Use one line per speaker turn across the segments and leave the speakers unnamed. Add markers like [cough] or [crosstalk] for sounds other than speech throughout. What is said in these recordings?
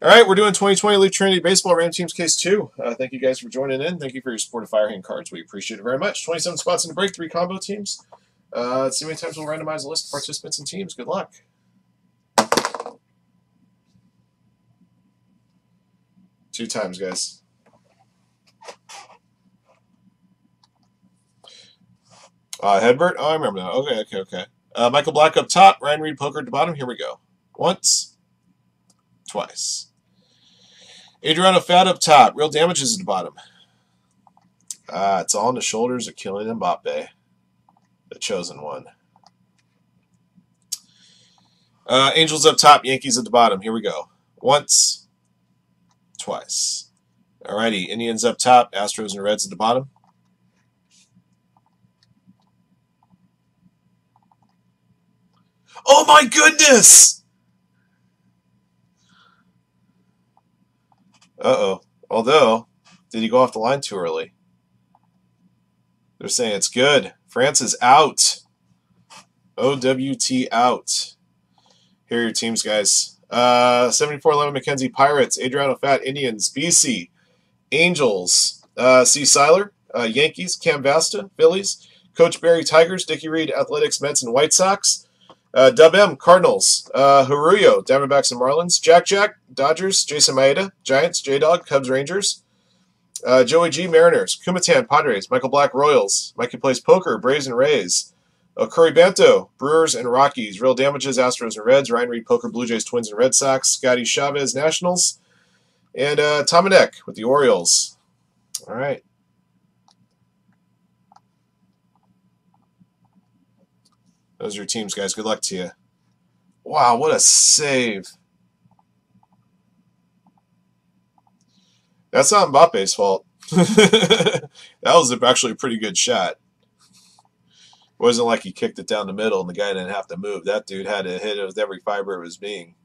All right, we're doing 2020 Leaf Trinity Baseball Random Teams Case 2. Uh, thank you guys for joining in. Thank you for your support of Firehand Cards. We appreciate it very much. 27 spots in the break, three combo teams. Uh, let's see how many times we'll randomize a list of participants and teams. Good luck. Two times, guys. Uh, Hedbert? Oh, I remember that. Okay, okay, okay. Uh, Michael Black up top, Ryan Reed Poker at the bottom. Here we go. Once, twice. Adriano Fat up top, real damages at the bottom. Ah, it's all in the shoulders of Kylian Mbappe, the chosen one. Uh, Angels up top, Yankees at the bottom. Here we go. Once, twice. Alrighty, Indians up top, Astros and Reds at the bottom. Oh my goodness! Uh-oh. Although, did he go off the line too early? They're saying it's good. France is out. OWT out. Here are your teams, guys. Uh, 7411 Mackenzie Pirates, Adriano Fat Indians, BC, Angels, uh, C. Seiler, uh, Yankees, Cam Vasta, Phillies, Coach Barry Tigers, Dickie Reed Athletics, Mets, and White Sox, uh, Dub M, Cardinals. Uh, Haruyo, Diamondbacks and Marlins. Jack Jack, Dodgers. Jason Maeda, Giants. J Dog, Cubs, Rangers. Uh, Joey G, Mariners. Kumatan, Padres. Michael Black, Royals. Mikey plays poker, Braves and Rays. Curry Banto, Brewers and Rockies. Real Damages, Astros and Reds. Ryan Reed, Poker, Blue Jays, Twins, and Red Sox. Scotty Chavez, Nationals. And uh, Tomanek with the Orioles. All right. Those are your teams, guys. Good luck to you. Wow, what a save. That's not Mbappe's fault. [laughs] that was actually a pretty good shot. It wasn't like he kicked it down the middle and the guy didn't have to move. That dude had to hit it with every fiber of his being.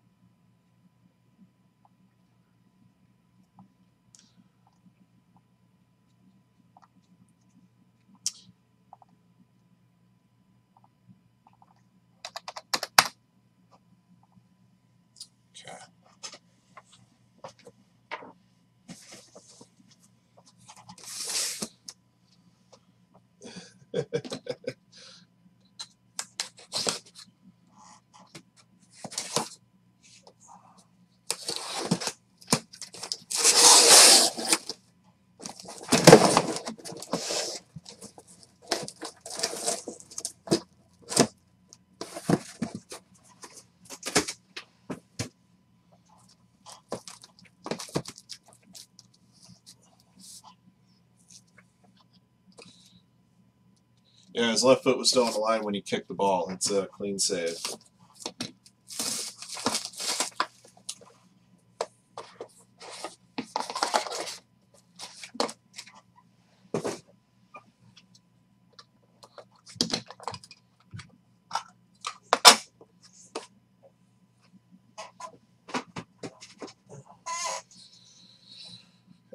Yeah, his left foot was still on the line when he kicked the ball. It's a clean save.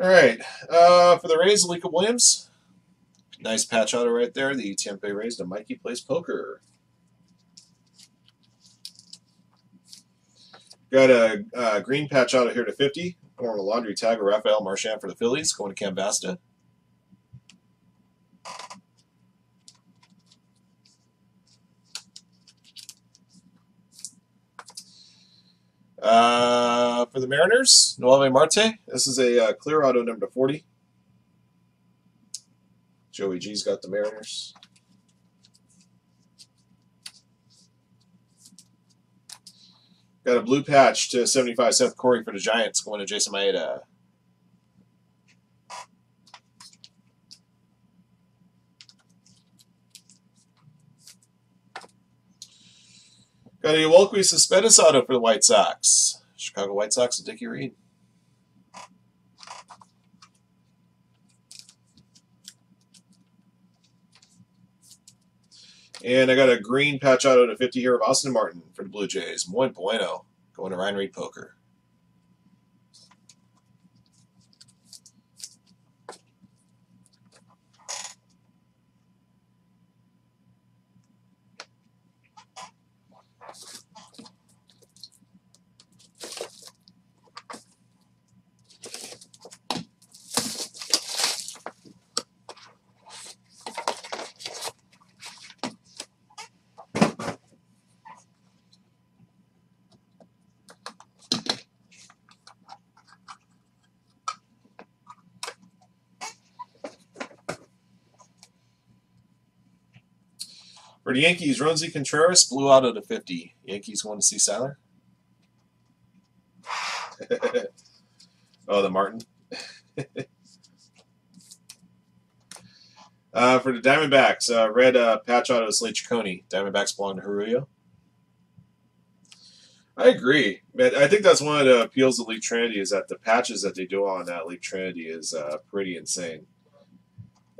All right, uh, for the Rays, Alika Williams. Nice patch auto right there. The Tampa Rays to Mikey plays poker. Got a green patch auto here to 50. Going a laundry tag of Rafael Marchand for the Phillies. Going to Cam Vasta. Uh, for the Mariners, Noelvi Marte. This is a uh, clear auto number to 40. Joey G's got the Mariners. Got a blue patch to 75 Seth Corry for the Giants going to Jason Maeda. Got a Yoelqui Cespedes auto for the White Sox. Chicago White Sox Dickie Reed. And I got a green patch auto to 50 here of Austin Martin for the Blue Jays. Muy bueno. Going to Ryan Reed Poker. For the Yankees, Roansy Contreras, blue auto to 50. Yankees want to see Seiler. [laughs] oh, the Martin. [laughs] uh, for the Diamondbacks, uh, red uh, patch auto Slade Cecconi. Diamondbacks belong to Haruyo. I agree. Man, I think that's one of the appeals of Leaf Trinity is that the patches that they do on that Leaf Trinity is uh, pretty insane.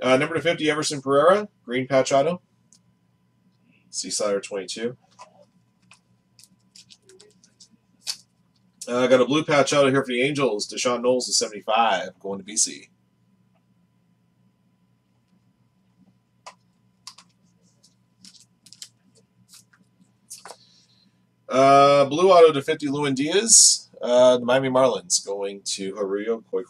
Uh, number to 50, Everson Pereira, green patch auto. Slider 22. Uh, I got a blue patch out of here for the Angels. D'Shawn Knowles is 75, going to BC. Uh, blue auto to 50, Lewin Diaz. Uh, the Miami Marlins going to Haruyo Koi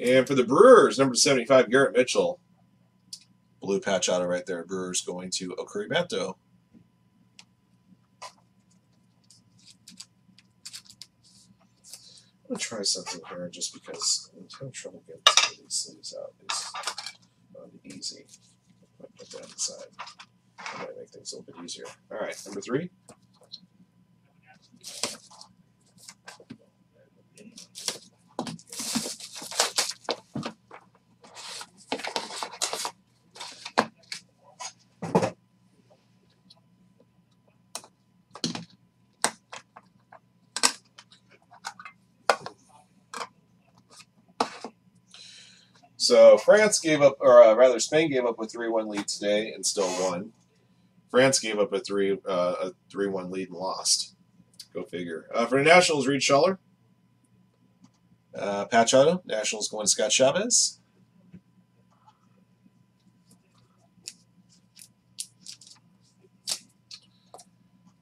And for the Brewers, number 75, Garrett Mitchell. Blue patch auto right there. Brewers going to Okuri. I'm going to try something here just because I'm having trouble getting these sleeves out. It's not easy. I'll put that inside. That might make things a little bit easier. All right, number three. So France gave up, or uh, rather, Spain gave up a three-one lead today and still won. France gave up a three uh, a three-one lead and lost. Go figure. Uh, for the Nationals, Reid Schaller. Uh, Patch Auto. Nationals going to Scott Chavez.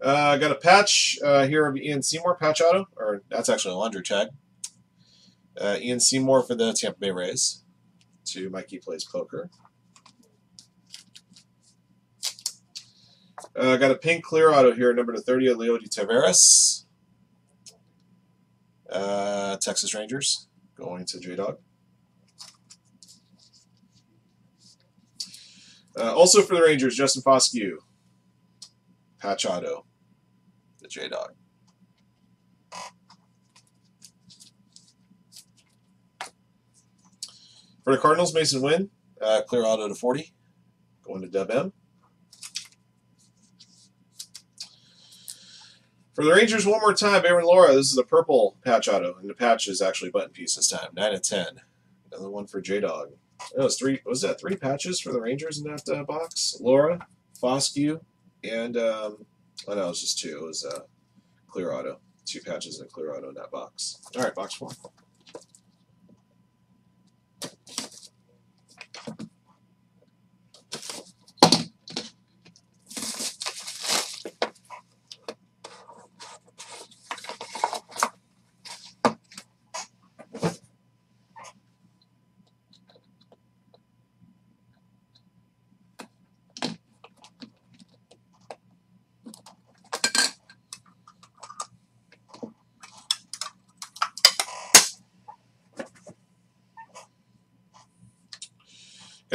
Uh, I got a patch uh, here of Ian Seymour patch auto, or that's actually a laundry tag. Uh, Ian Seymour for the Tampa Bay Rays to Mikey Plays Poker. I uh, got a pink clear auto here, number to 30 of Leody Taveras. Uh, Texas Rangers going to J Dog. Uh, also for the Rangers, Justin Foscue. Patch auto, the J For the Cardinals, Mason Winn, uh, clear auto to 40, going to Dub M. For the Rangers, one more time, Aaron Laura. This is a purple patch auto, and the patch is actually button piece this time. 9 of 10. Another one for J Dog. That was three. Was that three patches for the Rangers in that uh, box? Laura, Foscue, and um, oh no, it was just two. It was uh, clear auto. Two patches and a clear auto in that box. All right, box four.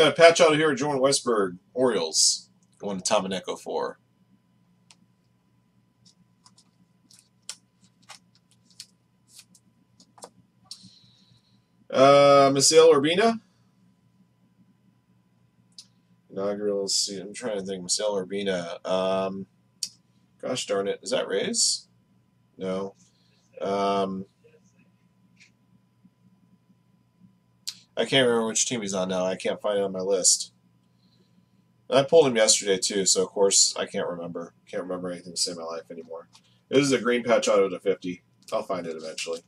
Got a patch out of here Jordan Westburg, Orioles, going to Tom and Echo 4. Uh, Misael Urbina. Inaugural, see, I'm trying to think. Misael Urbina. Um, gosh darn it. Is that Rays? No. Um, I can't remember which team he's on now. I can't find it on my list. I pulled him yesterday too, so of course I can't remember. Can't remember anything to in my life anymore. This is a green patch auto to 50. I'll find it eventually.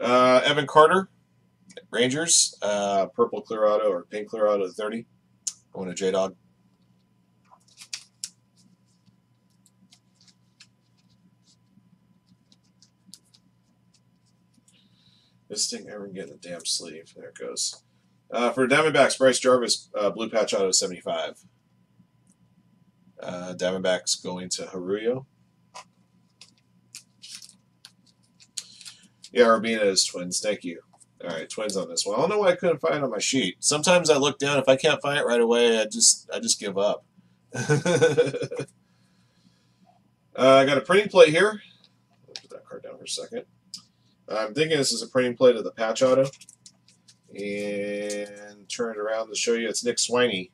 Uh, Evan Carter, Rangers, uh, purple clear auto or pink clear auto to 30. Going to J Dog. This thing ever getting a damn sleeve. There it goes. Uh, for Diamondbacks, Bryce Jarvis, uh, blue patch auto 75. Uh, Diamondbacks going to Haruyo. Yeah, Urbina is twins. Thank you. All right, twins on this one. I don't know why I couldn't find it on my sheet. Sometimes I look down. If I can't find it right away, I just I just give up. [laughs] uh, I got a printing plate here. Put that card down for a second. I'm thinking this is a printing plate of the patch auto. And turn it around to show you it's Nick Swiney.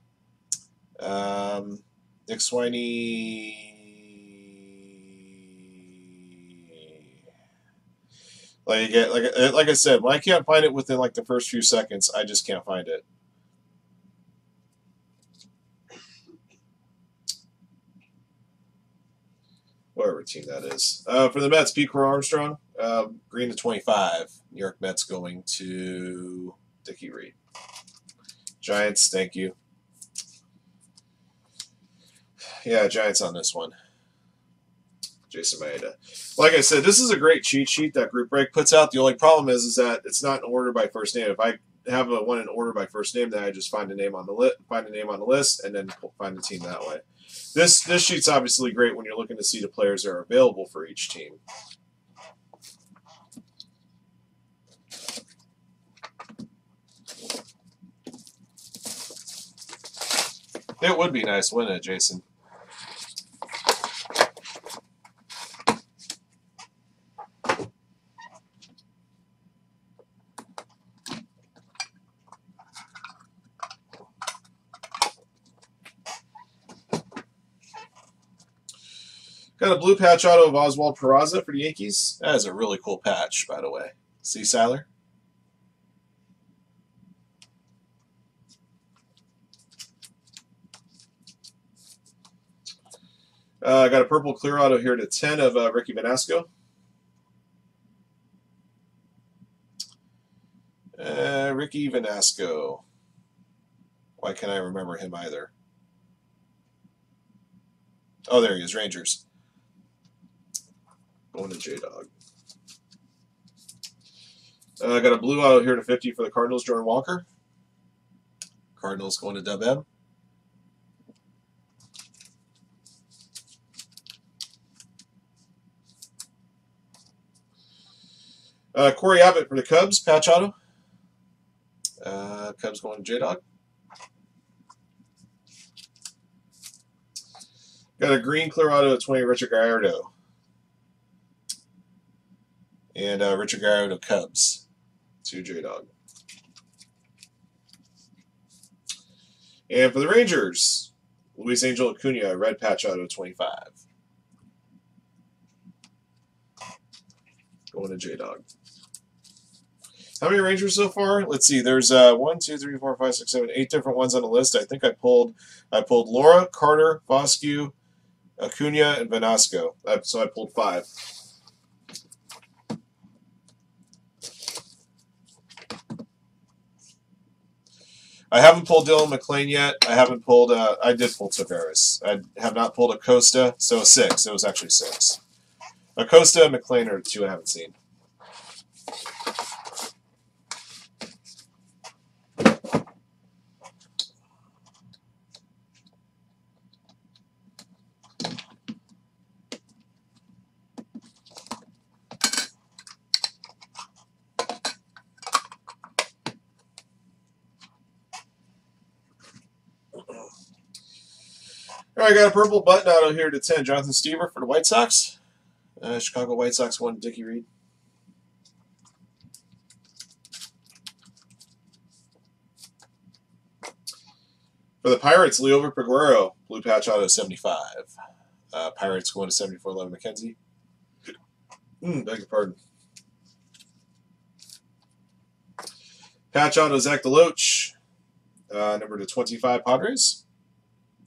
Um, Nick Swiney. Like like like I said, when I can't find it within like the first few seconds, I just can't find it. Whatever team that is. Uh, for the Mets, Pete Crow Armstrong, uh, green to 25. New York Mets going to Dickie Reed. Giants, thank you. Yeah, Giants on this one. Jason Maeda. Like I said, this is a great cheat sheet that Group Break puts out. The only problem is, is that it's not in order by first name. If I have a one in order by first name, then I just find a name on the list, find a name on the list, and then find the team that way. This this sheet's obviously great when you're looking to see the players that are available for each team. It would be nice, wouldn't it, Jason? Got a blue patch auto of Oswald Peraza for the Yankees. That is a really cool patch, by the way. See, Siler? Uh, I got a purple clear auto here to 10 of uh, Ricky Vanasco. Uh, Ricky Vanasco. Why can't I remember him either? Oh, there he is, Rangers. Going to J Dog. Uh, I got a blue auto here to 50 for the Cardinals, Jordan Walker. Cardinals going to Dub M. Uh, Cory Abbott for the Cubs, patch auto. Uh, Cubs going J Dog. Got a green clear auto at 20, Richard Gallardo and uh, Richard Gallardo Cubs to J Dog. And for the Rangers, Luis Angel Acuna, red patch auto of 25. Going to J Dog. How many Rangers so far? Let's see. There's uh, one, two, three, four, five, six, seven, eight different ones on the list. I think I pulled I pulled Laura, Carter, Foscue, Acuna, and Vanasco. So I pulled five. I haven't pulled Dylan MacLean yet. I haven't pulled. Uh, I did pull Taveras. I have not pulled Acosta, so six. It was actually six. Acosta and MacLean are two I haven't seen. All right, I got a purple button auto here to 10. Jonathan Stiever for the White Sox. Uh, Chicago White Sox one, Dickie Reed. For the Pirates, Liover Peguero, blue patch auto 75. Uh, Pirates going to 74 11 McKenzie. Mm, beg your pardon. Patch auto Zach DeLoach, uh, number to 25 Padres.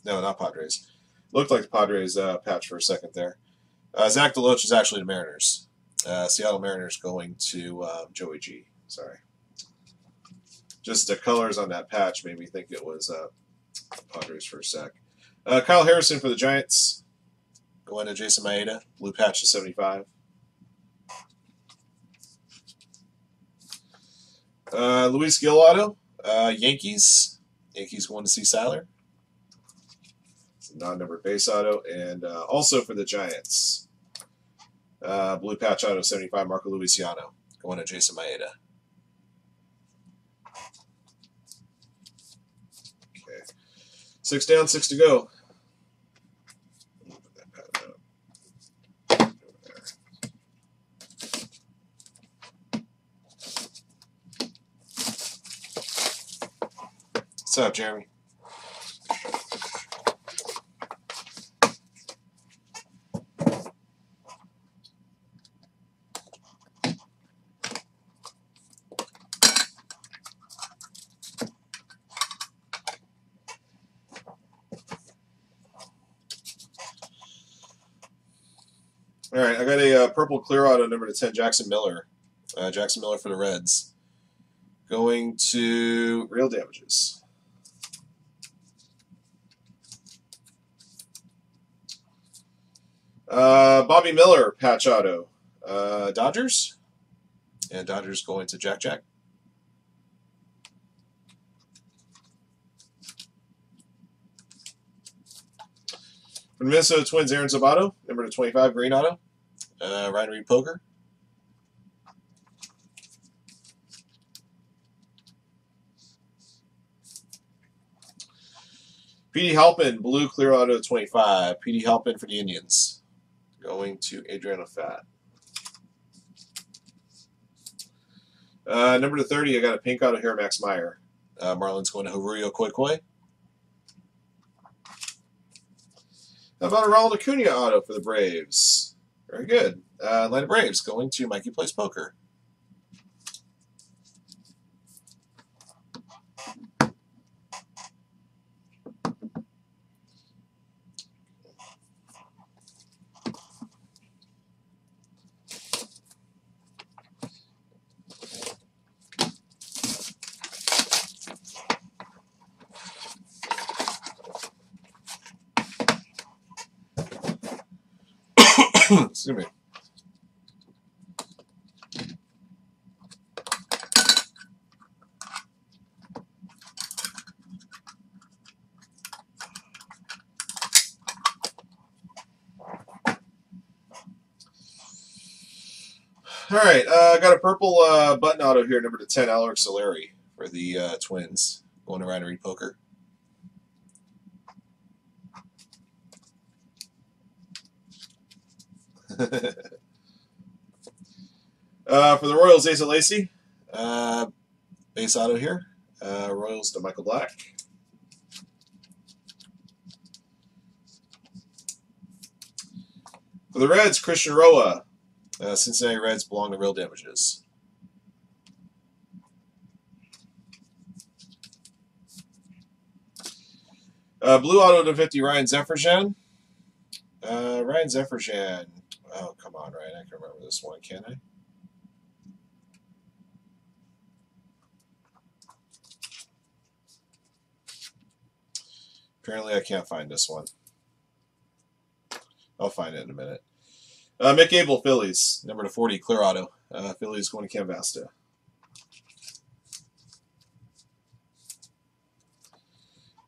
No, not Padres. Looked like the Padres uh, patch for a second there. Uh, Zach DeLoach is actually the Mariners. Uh, Seattle Mariners going to uh, Joey G. Sorry. Just the colors on that patch made me think it was uh, Padres for a sec. Uh, Kyle Harrison for the Giants. Going to Jason Maeda. Blue patch to 75. Uh, Luis Gil auto. Uh, Yankees. Yankees going to see Siler non-numbered base auto, and uh, also for the Giants, uh, blue patch auto 75 Marco Luciano going to Jason Maeda. Okay, six down, six to go. What's up, Jeremy? Purple clear auto number to 10, Jackson Miller. Uh, Jackson Miller for the Reds. Going to real damages. Uh, Bobby Miller, patch auto. Uh, Dodgers. And Dodgers going to Jack Jack. Minnesota Twins, Aaron Sabato, number to 25, green auto. Uh, Ryan Reed Poker. Petey Halpin, blue clear auto 25. Petey Halpin for the Indians. Going to Adriano Fat. Uh, number to 30, I got a pink auto here, Max Meyer. Uh, Marlins going to Haruyo Koi Koi. How about a Ronald Acuna auto for the Braves? Very good. Uh, Atlanta Braves going to Mikey Plays Poker. All right, uh, I got a purple uh, button auto here, number to 10, Alex Soularie for the uh, Twins. Going around to Reed Poker. uh, for the Royals, Asa Lacy. Uh, base auto here. Uh, Royals to Michael Black. For the Reds, Christian Roa. Uh, Cincinnati Reds belong to real damages. Uh, blue auto to 50, Ryan Zeferjahn. Uh, Ryan Zeferjahn. Oh, come on, Ryan. I can remember this one, can I? Apparently, I can't find this one. I'll find it in a minute. Uh, Mick Abel, Phillies, number to 40, clear auto. Uh, Phillies going to Canvasta.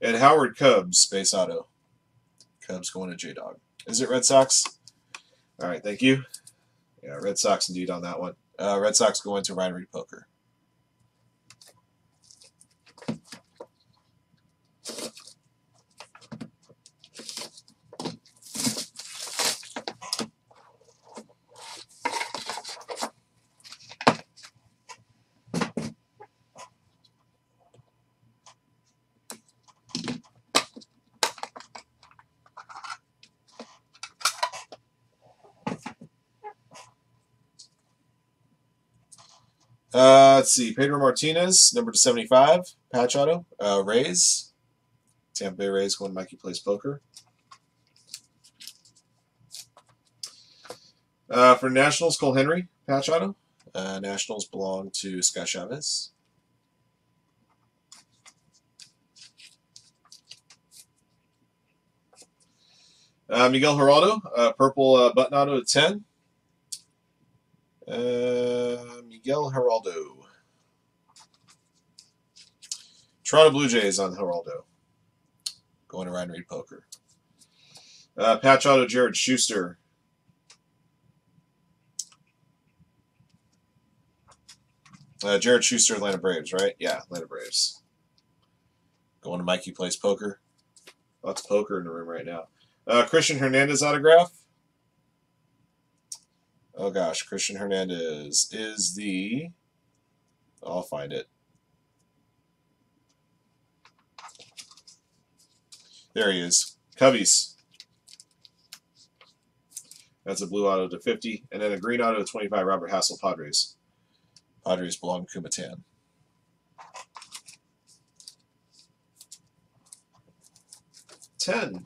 Ed Howard Cubs, base auto. Cubs going to J Dog. Is it Red Sox? All right, thank you. Yeah, Red Sox indeed on that one. Uh, Red Sox going to Ryan Reed Poker. Uh, let's see. Pedro Martinez, number to 75, patch auto. Uh, Rays. Tampa Bay Rays going Mikey Plays Poker. Uh, for Nationals, Cole Henry, patch auto. Uh, Nationals belong to Scott Chavez. Uh, Miguel Hiraldo, uh, purple uh, button auto at 10. Uh, Miguel Hiraldo. Toronto Blue Jays on Hiraldo. Going to Ryan Reed Poker. Uh, patch auto Jared Schuster. Uh, Jared Schuster, Atlanta Braves, right? Yeah, Atlanta Braves. Going to Mikey Plays Poker. Lots of poker in the room right now. Uh, Christian Hernandez autograph. Oh gosh, Christian Hernandez is the. I'll find it. There he is. Cubbies. That's a blue auto to 50. And then a green auto to 25, Robert Hassell, Padres. Padres belong to Kumatan. Ten.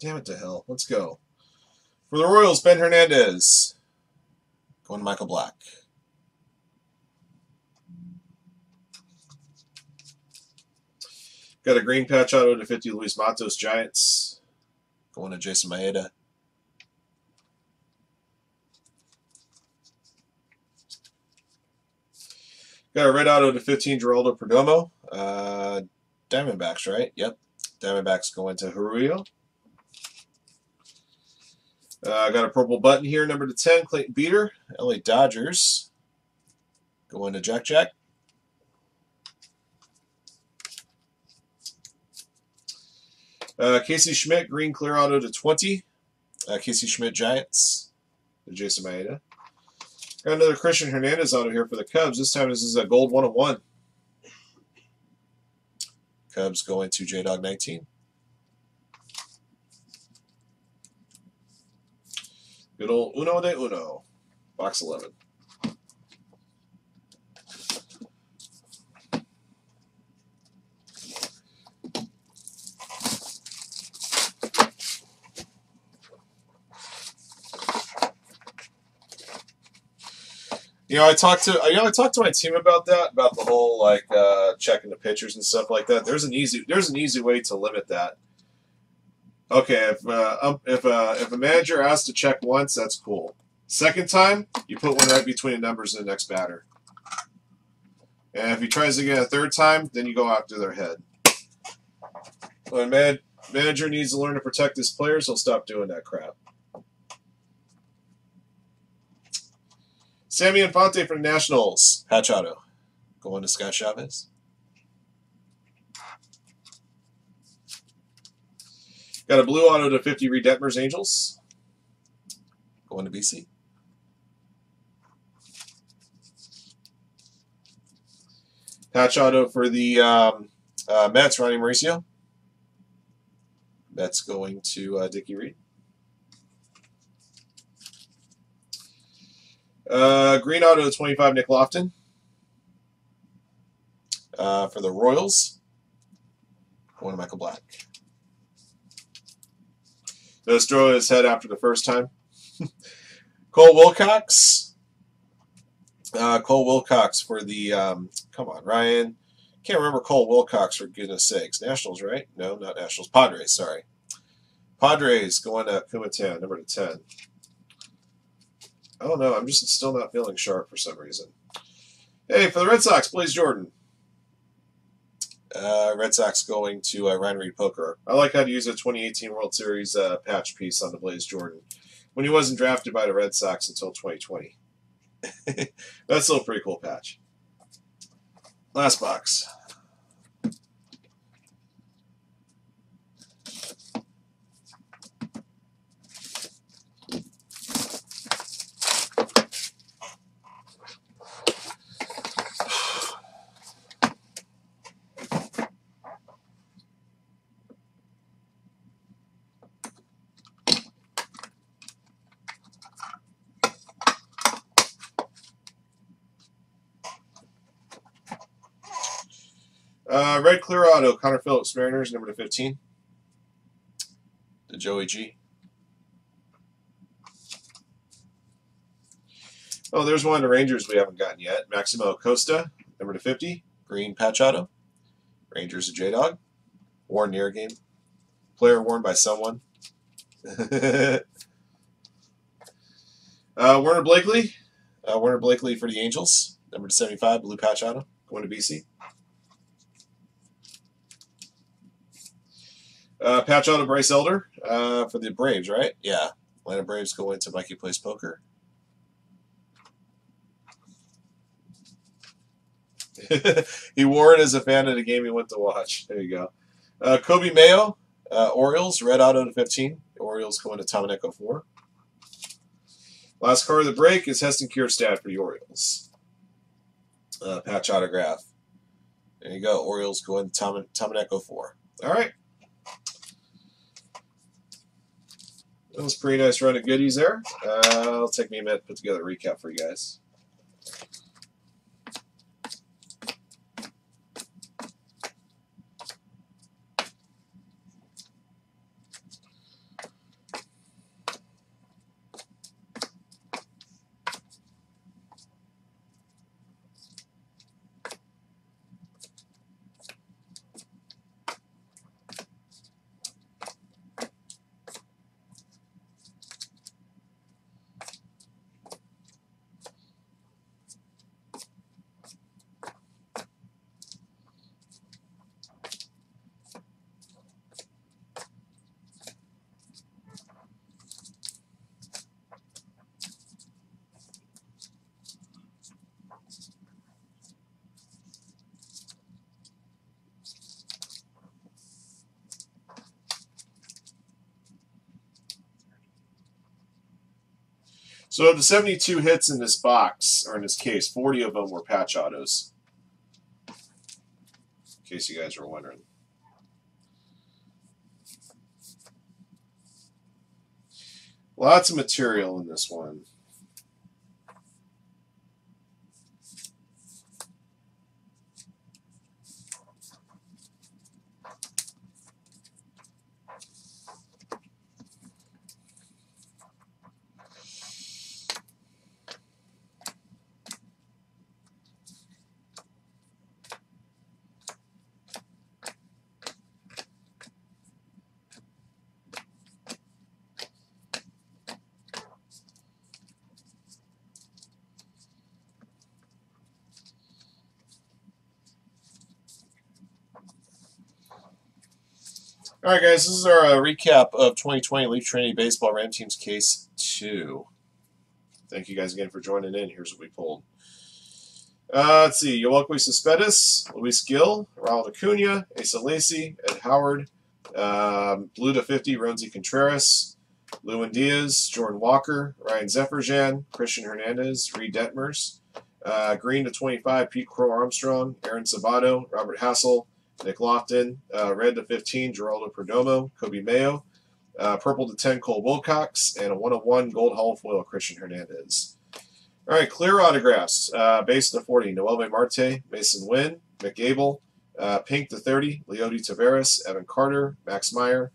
Damn it to hell. Let's go. For the Royals, Ben Hernandez. Going to Michael Black. Got a green patch auto to 50 Luis Matos Giants. Going to Jason Maeda. Got a red auto to 15 Geraldo Perdomo. Uh, Diamondbacks, right? Yep. Diamondbacks going to Haruyo. Uh, I uh, got a purple button here, number to 10, Clayton Beeter, LA Dodgers. Going to Jack Jack. Uh, Casey Schmitt, green clear auto to 20. Uh, Casey Schmitt, Giants. Jason Maeda. Got another Christian Hernandez auto here for the Cubs. This time this is a gold 101. Cubs going to J Dog 19. Good old Uno de Uno, box 11. You know, I talked to you know I talked to my team about that about the whole like uh, checking the pitchers and stuff like that. There's an easy there's an easy way to limit that. Okay, if uh, um, if uh, if a manager asks to check once, that's cool. Second time, you put one right between the numbers in the next batter. And if he tries again a third time, then you go after their head. When man manager needs to learn to protect his players, he'll stop doing that crap. Sammy Infante for the Nationals. Hatch auto. Going to Scott Chavez. Got a blue auto to 50 Reid Detmers Angels. Going to BC. Patch auto for the um, uh, Mets, Ronnie Mauricio. Mets going to uh, Dickie Reed. Uh, green auto to 25 Nick Loftin. Uh, for the Royals, to Michael Black. Throw his head after the first time. [laughs] Cole Wilcox. Uh, Cole Wilcox for the, um, come on, Ryan. Can't remember Cole Wilcox for goodness sakes. Nationals, right? No, not Nationals. Padres, sorry. Padres going to Kumatan, number to 10. I don't know. I'm just still not feeling sharp for some reason. Hey, for the Red Sox, Blaze Jordan. Uh, Red Sox going to uh, Ryan Reed Poker. I like how to use a 2018 World Series uh, patch piece on the Blaze Jordan when he wasn't drafted by the Red Sox until 2020. [laughs] That's still a pretty cool patch. Last box. Uh, Red Clear Auto, Connor Phillips, Mariners, number to 15. The Joey G. Oh, there's one of the Rangers we haven't gotten yet. Maximo Acosta, number to 50. Green Patch Auto. Rangers of J-Dog. War Near Game. Player worn by someone. [laughs] uh, Werner Blakely. Uh, Werner Blakely for the Angels. Number to 75, blue patch auto. Going to BC. Uh, patch auto Bryce Elder uh, for the Braves, right? Yeah. Atlanta Braves go into Mikey Plays Poker. [laughs] he wore it as a fan of the game he went to watch. There you go. Uh, Coby Mayo, uh, Orioles, red auto to 15. The Orioles going to Tomineco 4. Last card of the break is Heston Kjerstad for the Orioles. Uh, patch autograph. There you go. Orioles going to Tom, Tomineco 4. All right. That was a pretty nice run of goodies there. Uh, it'll take me a minute to put together a recap for you guys. So the 72 hits in this box, or in this case, 40 of them were patch autos. In case you guys were wondering. Lots of material in this one. All right, guys, this is our uh, recap of 2020 Leaf Trinity Baseball Ram Teams Case 2. Thank you guys again for joining in. Here's what we pulled. Uh, let's see. Yoelqui Cespedes, Luis Gil, Ronald Acuna, Asa Lacy, Ed Howard, um, Blue to 50, Roansy Contreras, Lewin Diaz, Jordan Walker, Ryan Zeferjahn, Christian Hernandez, Reid Detmers, uh, Green to 25, Pete Crow Armstrong, Aaron Sabato, Robert Hassell, Nick Loftin, uh, red to 15, Geraldo Perdomo, Coby Mayo, uh, purple to 10, Cole Wilcox, and a 101 gold hollow foil, Christian Hernandez. All right, clear autographs. Uh, base to 40, Noelvi Marte, Mason Winn, Mick Abel, uh, pink to 30, Leody Taveras, Evan Carter, Max Meyer,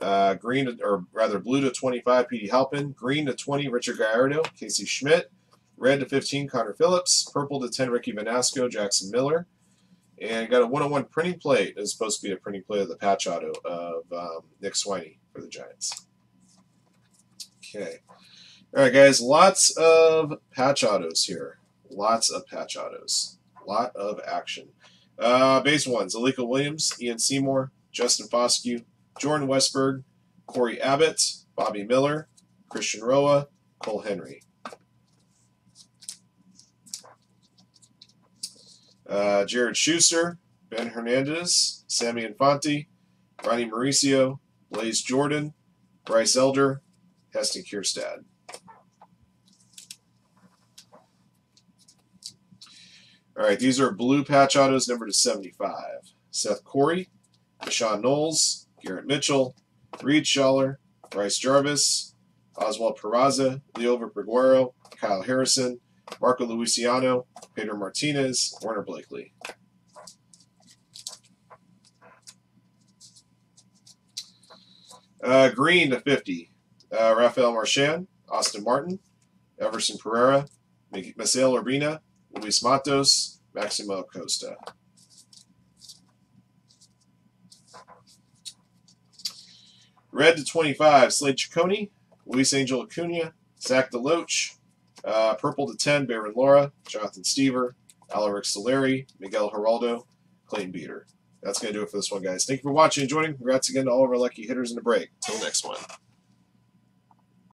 uh, green to, or rather blue to 25, Petey Halpin, green to 20, Richard Gallardo, Casey Schmitt, red to 15, Connor Phillips, purple to 10, Ricky Vanasco, Jackson Miller, and got a one-on-one printing plate. It's supposed to be a printing plate of the patch auto of um, Nick Swiney for the Giants. Okay. All right, guys. Lots of patch autos here. Lots of patch autos. Lot of action. Uh, base ones: Alika Williams, Ian Seymour, Justin Foscue, Jordan Westburg, Cory Abbott, Bobby Miller, Christian Roa, Cole Henry. Uh, Jared Schuster, Ben Hernandez, Sammy Infante, Ronnie Mauricio, Blaze Jordan, Bryce Elder, Heston Kjerstad. All right, these are blue patch autos number to 75. Seth Corry, Sean Knowles, Garrett Mitchell, Reid Schaller, Bryce Jarvis, Oswald Peraza, Leo Peguero, Kyle Harrison, Marco Luciano, Pedro Martinez, Werner Blakely. Uh, green to 50, uh, Rafael Marchand, Austin Martin, Everson Pereira, Misael Urbina, Luis Matos, Maximo Costa. Red to 25, Slade Cecconi, Luis Angel Acuna, Zach DeLoach. Uh, purple to 10, Baron Laura, Jonathan Stiever, Alerick Soularie, Miguel Hiraldo, Clayton Beeter. That's going to do it for this one, guys. Thank you for watching and joining. Congrats again to all of our lucky hitters in the break. Until next one.